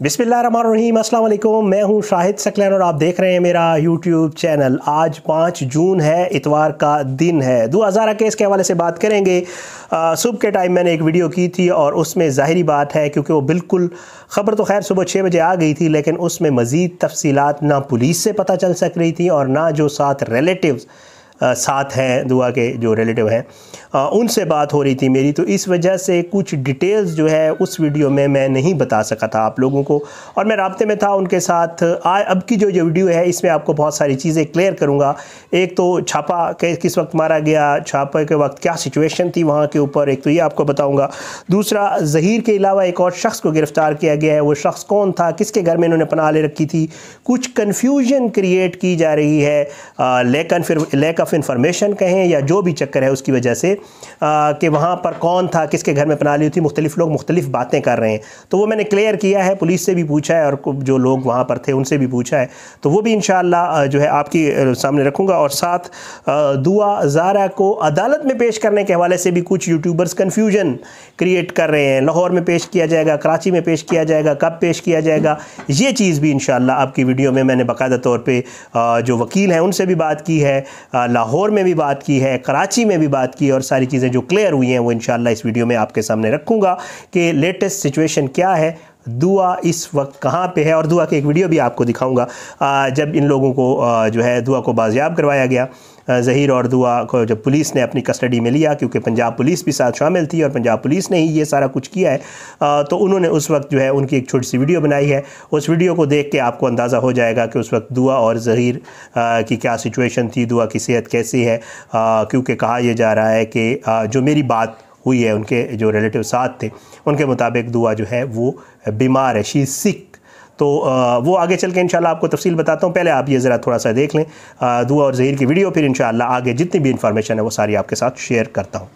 बिस्मिल्लाहिर्रहमानिर्रहीम अस्सलाम मैं हूँ शाहिद सकलैन और आप देख रहे हैं मेरा यूट्यूब चैनल। आज पाँच जून है, इतवार का दिन है। दो हज़ार केस के हवाले से बात करेंगे। सुबह के टाइम मैंने एक वीडियो की थी और उसमें ज़ाहरी बात है, क्योंकि वो बिल्कुल ख़बर तो खैर सुबह छः बजे आ गई थी, लेकिन उसमें मज़ीद तफसीलात ना पुलिस से पता चल सक रही थी और ना जो साथ रिलेटिव्स साथ हैं दुआ के जो रिलेटिव हैं। उनसे बात हो रही थी मेरी तो इस वजह से कुछ डिटेल्स जो है उस वीडियो में मैं नहीं बता सका था आप लोगों को। और मैं रबते में था उनके साथ। आ, अब की जो जो वीडियो है इसमें आपको बहुत सारी चीज़ें क्लियर करूँगा। एक तो छापा किस वक्त मारा गया छापे के वक्त क्या सिचुएशन थी वहाँ के ऊपर एक तो ये आपको बताऊँगा। दूसरा जहीर के अलावा एक और शख्स को गिरफ़्तार किया गया है वो शख्स कौन था किसके घर में इन्होंने पनाह ले रखी थी? कुछ कन्फ्यूज़न क्रिएट की जा रही है। लेकिन फिर लेक ऑफ़ इन्फॉर्मेशन कहें या जो भी चक्कर है उसकी वजह से कि वहाँ पर कौन था, किसके घर में पना ली थी, मुख्तलिफ़ लोग मुख्तलिफ़ बातें कर रहे हैं। तो वो मैंने क्लियर किया है, पुलिस से भी पूछा है और जो लोग वहाँ पर थे उनसे भी पूछा है। तो वो भी इन जो है आपकी सामने रखूँगा और साथ दुआ ज़ारा को अदालत में पेश करने के हवाले से भी कुछ यूट्यूबर्स कन्फ्यूज़न क्रिएट कर रहे हैं। लाहौर में पेश किया जाएगा, कराची में पेश किया जाएगा, कब पेश किया जाएगा, ये चीज़ भी इन आपकी वीडियो में मैंने बाकायदा तौर पर जो वकील हैं उनसे भी बात की है। लाहौर में भी बात की है, कराची में भी बात की है और सारी चीज़ें जो क्लियर हुई हैं वो इन इस वीडियो में आपके सामने रखूँगा कि लेटेस्ट सिचुएशन क्या है दुआ इस वक्त कहाँ पे है? और दुआ की एक वीडियो भी आपको दिखाऊँगा। जब इन लोगों को जो है, दुआ को बाजियाब करवाया गया ज़हीर और दुआ को जब पुलिस ने अपनी कस्टडी में लिया, क्योंकि पंजाब पुलिस भी साथ शामिल थी और पंजाब पुलिस ने ही ये सारा कुछ किया है तो उन्होंने उस वक्त जो है, उनकी एक छोटी सी वीडियो बनाई है। उस वीडियो को देख के आपको अंदाज़ा हो जाएगा कि उस वक्त दुआ और ज़हीर की क्या सिचुएशन थी, दुआ की सेहत कैसी है क्योंकि कहा यह जा रहा है कि जो मेरी बात हुई है, उनके जो रिलेटिव साथ थे, उनके मुताबिक दुआ जो है वो बीमार है शी सिक तो वो आगे चल के इनशाला आपको तफसील बताता हूँ। पहले आप ये ज़रा थोड़ा सा देख लें। दुआ और जहीर की वीडियो, फिर इनशाला आगे जितनी भी इंफॉर्मेशन है, वो सारी आपके साथ शेयर करता हूँ।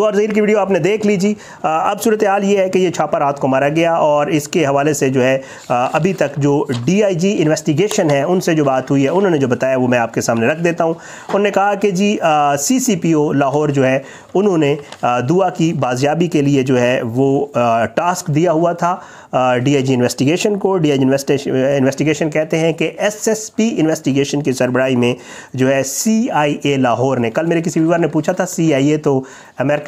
दो और जहीर की वीडियो आपने देख लीजिए अब सूरत हाल ये है कि ये छापा रात को मारा गया और इसके हवाले से जो है अभी तक जो डीआईजी इन्वेस्टिगेशन है, उनसे जो बात हुई है, उन्होंने जो बताया वो मैं आपके सामने रख देता हूँ। उन्होंने कहा कि जी सीसीपीओ लाहौर जो है, उन्होंने दुआ की बाजियाबी के लिए जो है, वो टास्क दिया हुआ था डीआईजी इन्वेस्टिगेशन को। डीआईजी इन्वेस्टिगेशन कहते हैं कि एसएसपी इन्वेस्टिगेशन की सरबराही में जो है सीआईए लाहौर ने, कल मेरे किसी व्यूवर ने पूछा था सीआईए तो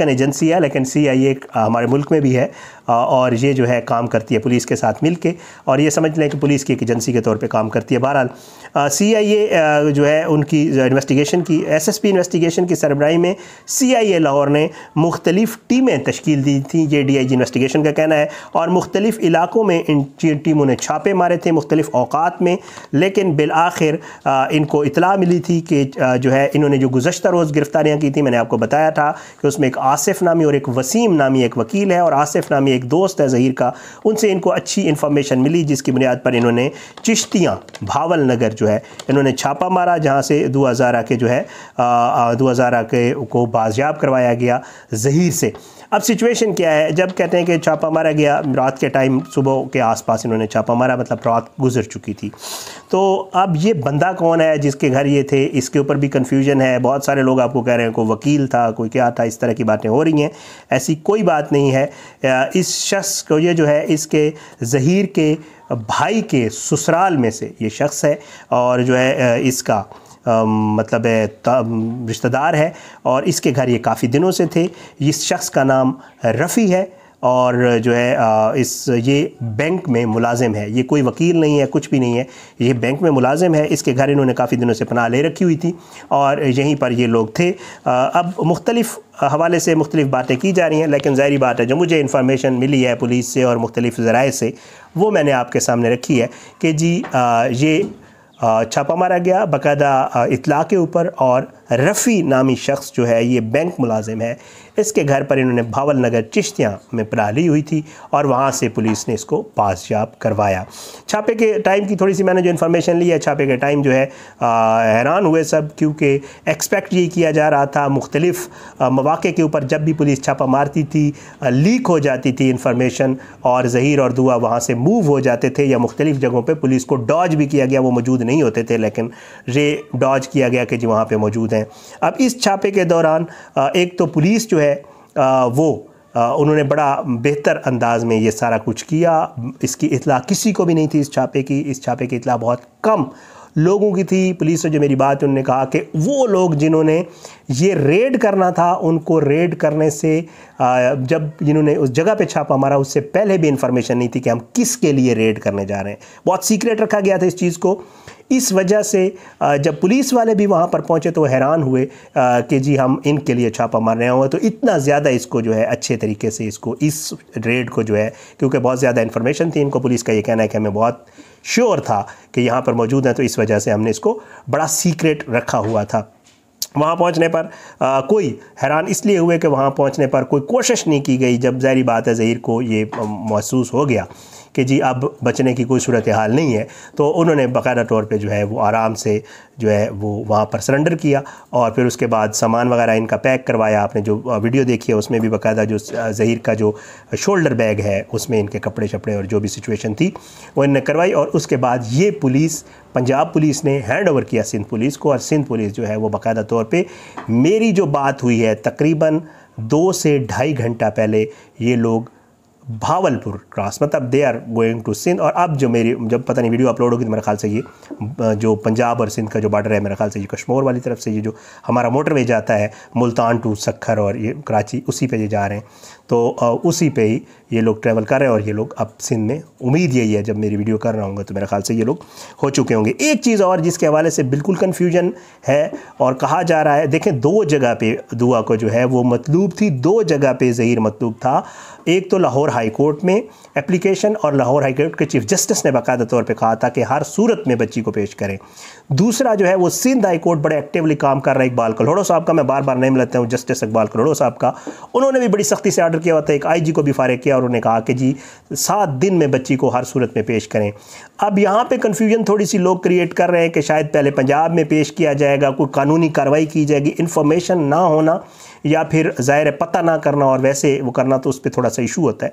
अमेरिकन एजेंसी है, लेकिन सी आई ए हमारे मुल्क में भी है और ये जो है काम करती है पुलिस के साथ मिल के और ये समझ लें कि पुलिस की एक एजेंसी के तौर पर काम करती है। बहरहाल सी आई ए जो है उनकी इन्वेस्टिगेशन की एस एस पी इन्वेस्टिगेशन की सरबराही में सी आई ए लाहौर ने मुख्तलिफ़ टीमें तश्कील दी थी। ये डी आई जी इन्वेस्टिगेशन का कहना है, और मुख्तलिफ़ इलाकों में इन टीमों ने छापे मारे थे मुख्तलिफ़ अवकात में, लेकिन बिल आखिर इनको इतला मिली थी कि जो है इन्होंने जो गुजशत रोज़ गिरफ्तारियाँ की थी, मैंने आपको बताया था कि उसमें एक आसिफ नामी और एक वसीम नामी एक वकील है और आसिफ नामी एक दोस्त है ज़हीर का। उनसे इनको अच्छी इन्फॉर्मेशन मिली, जिसकी बुनियाद पर इन्होंने चिश्तियाँ, भावल नगर जो है, इन्होंने छापा मारा, जहाँ से दो हज़ार के जो है दो हज़ार के को बाजियाब करवाया गया ज़हीर से। अब सिचुएशन क्या है? जब कहते हैं कि छापा मारा गया, रात के टाइम सुबह के आसपास इन्होंने छापा मारा मतलब रात गुजर चुकी थी। तो अब ये बंदा कौन है जिसके घर ये थे? इसके ऊपर भी कन्फ्यूज़न है। बहुत सारे लोग आपको कह रहे हैं, कोई वकील था, कोई क्या था, इस तरह की बातें हो रही हैं। ऐसी कोई बात नहीं है। इस शख्स को, ये जो है, इसके ज़हीर के भाई के ससुराल में से ये शख्स है और जो है इसका मतलब रिश्तेदार है और इसके घर ये काफ़ी दिनों से थे। इस शख्स का नाम रफ़ी है और जो है इस, ये बैंक में मुलाजिम है। ये कोई वकील नहीं है, कुछ भी नहीं है। ये बैंक में मुलाजिम है, इसके घर इन्होंने काफ़ी दिनों से पनाह ले रखी हुई थी और यहीं पर ये लोग थे। अब मुख्तलिफ़ हवाले से मुख्तलिफ़ बातें की जा रही हैं, लेकिन ज़ाहरी बात है, जो मुझे इन्फॉर्मेशन मिली है पुलिस से और मुख्तलिफ़ ज़राए से, वो मैंने आपके सामने रखी है कि जी ये छापा मारा गया, बाकायदा इतला के ऊपर और रफ़ी नामी शख्स जो है, ये बैंक मुलाजिम है। इसके घर पर इन्होंने भावल नगर चिश्तियाँ में पनाह ली हुई थी और वहाँ से पुलिस ने इसको पास जाप करवाया। छापे के टाइम की थोड़ी सी मैंने जो इन्फॉर्मेशन ली है, छापे के टाइम जो है हैरान हुए सब क्योंकि एक्सपेक्ट ये किया जा रहा था। मुख्तलिफ़ मौाक़े के ऊपर जब भी पुलिस छापा मारती थी लीक हो जाती थी इन्फॉर्मेशन और जहीर और दुआ वहाँ से मूव हो जाते थे या मुख्तलिफ़ जगहों पर पुलिस को डॉज भी किया गया, वो मौजूद नहीं होते थे, लेकिन रे डॉज किया गया कि जी वहाँ पर मौजूद हैं। अब इस छापे के दौरान एक तो पुलिस जो है वो उन्होंने बड़ा बेहतर अंदाज में ये सारा कुछ किया। इसकी इतला किसी को भी नहीं थी इस छापे की। इस छापे की इतला बहुत कम लोगों की थी। पुलिस से जो मेरी बात है, उन्होंने कहा कि वो लोग जिन्होंने ये रेड करना था, उनको रेड करने से जब जिन्होंने उस जगह पे छापा मारा, उससे पहले भी इंफॉर्मेशन नहीं थी कि हम किसके लिए रेड करने जा रहे हैं। बहुत सीक्रेट रखा गया था इस चीज़ को। इस वजह से जब पुलिस वाले भी वहाँ पर पहुँचे तो हैरान हुए कि जी हम इनके लिए छापा मार रहे हुए तो इतना ज़्यादा इसको जो है, अच्छे तरीके से इसको, इस रेड को जो है, क्योंकि बहुत ज़्यादा इन्फॉर्मेशन थी इनको, पुलिस का ये कहना है कि हमें बहुत श्योर था कि यहाँ पर मौजूद हैं तो इस वजह से हमने इसको बड़ा सीक्रेट रखा हुआ था। वहाँ पहुँचने पर आ, कोई हैरान इसलिए हुए कि वहाँ पहुँचने पर कोई कोशिश नहीं की गई जब जहरी बात है ज़हीर को ये महसूस हो गया कि जी अब बचने की कोई सूरत हाल नहीं है तो उन्होंने बाकायदा तौर पे जो है वो आराम से जो है वो वहाँ पर सरेंडर किया और फिर उसके बाद सामान वगैरह इनका पैक करवाया आपने जो वीडियो देखी है, उसमें भी बाकायदा जो ज़हीर का जो शोल्डर बैग है, उसमें इनके कपड़े शपड़े और जो भी सिचुएशन थी, वो इनने करवाई और उसके बाद ये पुलिस, पंजाब पुलिस ने हैंड ओवर किया सिंध पुलिस को और सिंध पुलिस जो है वो बाकायदा तौर पर मेरी जो बात हुई है, तकरीबन दो से ढाई घंटा पहले ये लोग भावलपुर, क्रॉस। मतलब they are going to Sindh और अब जो मेरी, जब पता नहीं वीडियो अपलोड होगी तो मेरे ख्याल से ये जो पंजाब और सिंध का जो बॉर्डर है, मेरे ख्याल से ये कश्मीर वाली तरफ़ से ये जो हमारा मोटरवे जाता है, मुल्तान टू सखर और ये कराची, उसी पे ये जा रहे हैं। तो उसी पे ही ये लोग ट्रैवल कर रहे हैं और ये लोग अब सिंध में, उम्मीद यही है, जब मेरी वीडियो कर रहा हूँ तो मेरे ख्याल से ये लोग हो चुके होंगे। एक चीज़ और जिसके हवाले से बिल्कुल कन्फ्यूज़न है और कहा जा रहा है, देखें दो जगह पर दुआ को जो है वो मतलूब थी, दो जगह पर ज़हीर मतलूब था। एक तो लाहौर हाई कोर्ट में एप्लीकेशन और लाहौर हाई कोर्ट के चीफ जस्टिस ने बाकायदा तौर पर कहा था कि हर सूरत में बच्ची को पेश करें। दूसरा जो है, वो सिंध हाई कोर्ट बड़े एक्टिवली काम कर रहा है इकबाल कलोड़ो साहब का। मैं बार बार नेम लेता हूँ जस्टिस इकबाल कलोड़ो साहब का। उन्होंने भी बड़ी सख्ती से आर्डर किया हुआ था। एक आईजी को भी फारिग किया और उन्होंने कहा कि जी, सात दिन में बच्ची को हर सूरत में पेश करें। अब यहाँ पर कन्फ्यूज़न थोड़ी सी लोग क्रिएट कर रहे हैं कि शायद पहले पंजाब में पेश किया जाएगा, कोई कानूनी कार्रवाई की जाएगी। इन्फॉर्मेशन ना होना या फिर ज़ाहिर है पता ना करना और वैसे वो करना तो उस पर थोड़ा सा इशू होता है।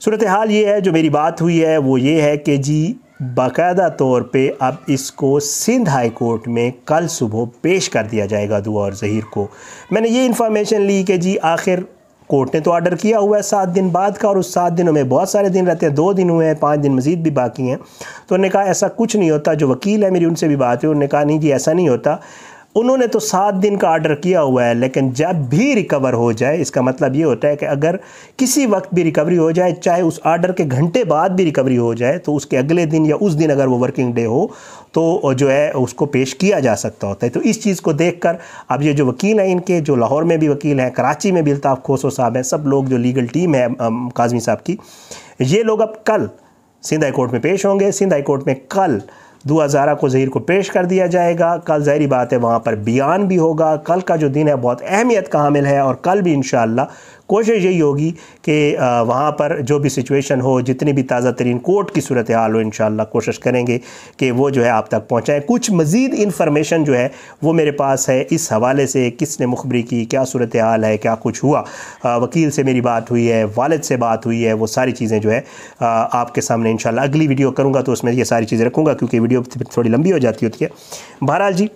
सूरत हाल ये है, जो मेरी बात हुई है, वो ये है कि जी, बाकायदा तौर पे अब इसको सिंध हाई कोर्ट में कल सुबह पेश कर दिया जाएगा दुआ और ज़हीर को। मैंने ये इन्फॉर्मेशन ली कि जी, आखिर कोर्ट ने तो ऑर्डर किया हुआ है सात दिन बाद का और उस सात दिनों में बहुत सारे दिन रहते हैं, दो दिन हुए हैं, पाँच दिन मज़ीद भी बाकी हैं। तो उन्होंने कहा ऐसा कुछ नहीं होता, जो वकील है मेरी उनसे भी बात हुई, उन्होंने कहा, नहीं जी, ऐसा नहीं होता। उन्होंने तो सात दिन का ऑर्डर किया हुआ है, लेकिन जब भी रिकवर हो जाए, इसका मतलब ये होता है कि अगर किसी वक्त भी रिकवरी हो जाए, चाहे उस ऑर्डर के घंटे बाद भी रिकवरी हो जाए तो उसके अगले दिन या उस दिन अगर वो वर्किंग डे हो तो जो है उसको पेश किया जा सकता होता है। तो इस चीज़ को देख कर अब ये जो वकील हैं इनके, जो लाहौर में भी वकील हैं, कराची में भी अल्ताफ़ खोसो साहब हैं, सब लोग जो लीगल टीम है काजमी साहब की, ये लोग अब कल सिंध हाई कोर्ट में पेश होंगे। सिंध हाई कोर्ट में कल दो हज़ारा को ज़हीर को पेश कर दिया जाएगा। कल ज़हरी बात है, वहाँ पर बयान भी होगा। कल का जो दिन है, बहुत अहमियत का हामिल है और कल भी इन कोशिश यही होगी कि वहाँ पर जो भी सिचुएशन हो, जितनी भी ताज़ा तरीन कोर्ट की सूरत हाल हो इन कोशिश करेंगे कि वो जो है आप तक पहुँचाएँ। कुछ मज़ीद इन्फॉर्मेशन जो है, वो मेरे पास है। इस हवाले से किसने मुखबरी की, क्या सूरत हाल है, क्या कुछ हुआ? वकील से मेरी बात हुई है, वालद से बात हुई है, वो सारी चीज़ें जो है आपके सामने इन अगली वीडियो करूँगा तो उसमें ये सारी चीज़ें रखूँगा, क्योंकि वीडियो थोड़ी लंबी हो जाती होती है। बहरहाल जी,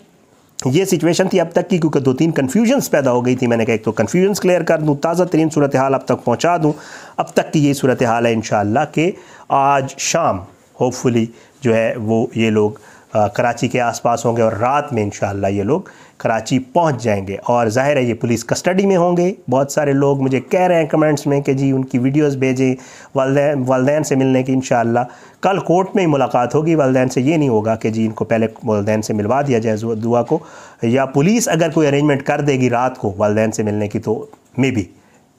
ये सिचुएशन थी अब तक की, क्योंकि दो तीन कन्फ्यूजन्स पैदा हो गई थी। मैंने कहा, एक तो कन्फ्यूजन्स क्लियर कर दूँ, ताज़ा तरीन सूरत हाल अब तक पहुँचा दूँ। अब तक की ये सूरत हाल है इन कि आज शाम होपफुली जो है, वो ये लोग कराची के आसपास होंगे और रात में इन ये लोग कराची पहुँच जाएँगे। और ज़ाहिर है ये पुलिस कस्टडी में होंगे। बहुत सारे लोग मुझे कह रहे हैं कमेंट्स में कि जी उनकी वीडियोस भेजें वालदे वालदेन से मिलने की इन कल कोर्ट में ही मुलाकात होगी। वालदेन से ये नहीं होगा कि जी इनको पहले वालदेन से मिलवा दिया जाए दुआ को। या पुलिस अगर कोई अरेंजमेंट कर देगी रात को वालदेन से मिलने की तो मे बी।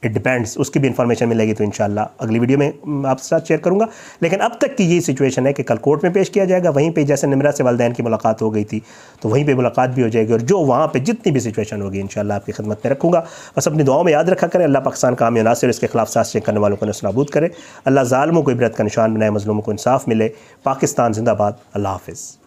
इट डिपेंड्स उसकी भी इन्फॉर्मेशन मिलेगी तो इंशाल्लाह अगली वीडियो में आपके साथ शेयर करूँगा। लेकिन अब तक की ये सिचुएशन है कि कल कोर्ट में पेश किया जाएगा, वहीं पे जैसे निमरा से वालदेन की मुलाकात हो गई थी तो वहीं पे मुलाकात भी हो जाएगी और जो वहाँ पे जितनी भी सिचुएशन होगी, इंशाल्लाह आपकी खदमत में रखूँगा। बस अपनी दुआओं में याद रखा करें, अल्लाह पाकिस्तान का आम नासिर, इसके खिलाफ चेक करने वालों को नसनाबूद करे। अल्लाह ालमों को इबरत का निशान बनाए, मजलूमों को इंसाफ मिले। पाकिस्तान जिंदाबाद, अल्लाह हाफिज़।